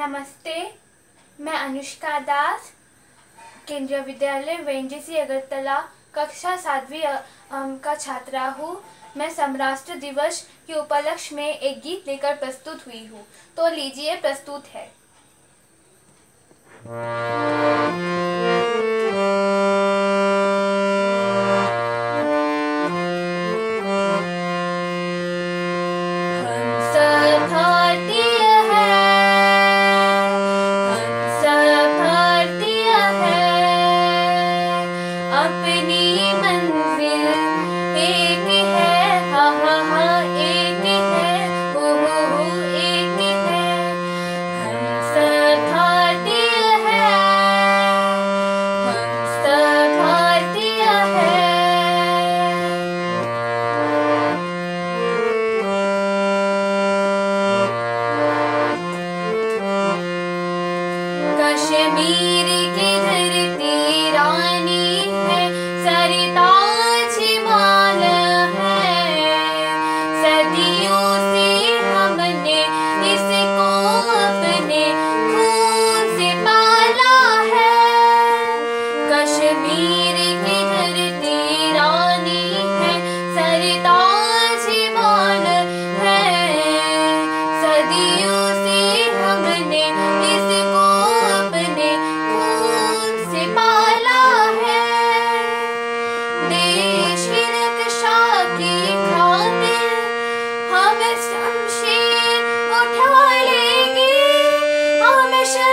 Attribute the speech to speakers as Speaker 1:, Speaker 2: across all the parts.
Speaker 1: नमस्ते, मैं अनुष्का दास, केंद्रीय विद्यालय वेंजीसी अगरतला, कक्षा सातवीं का छात्रा हूँ। मैं सम्राष्ट्र दिवस के उपलक्ष्य में एक गीत लेकर प्रस्तुत हुई हूँ। तो लीजिए, प्रस्तुत है। मेरे गेरे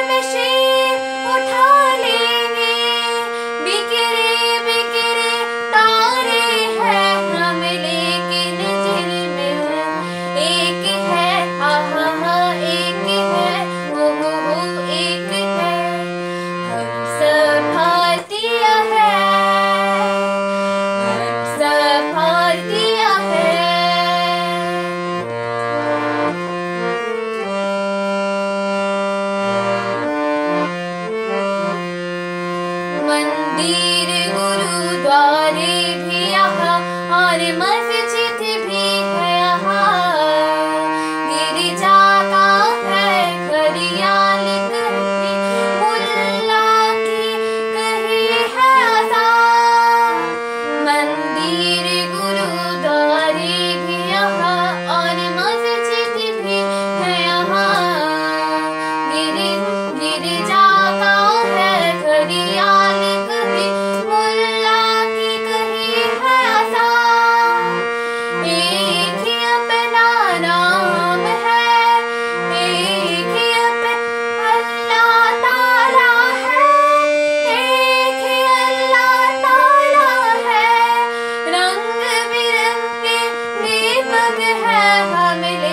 Speaker 1: विषे उठा hair, her mini.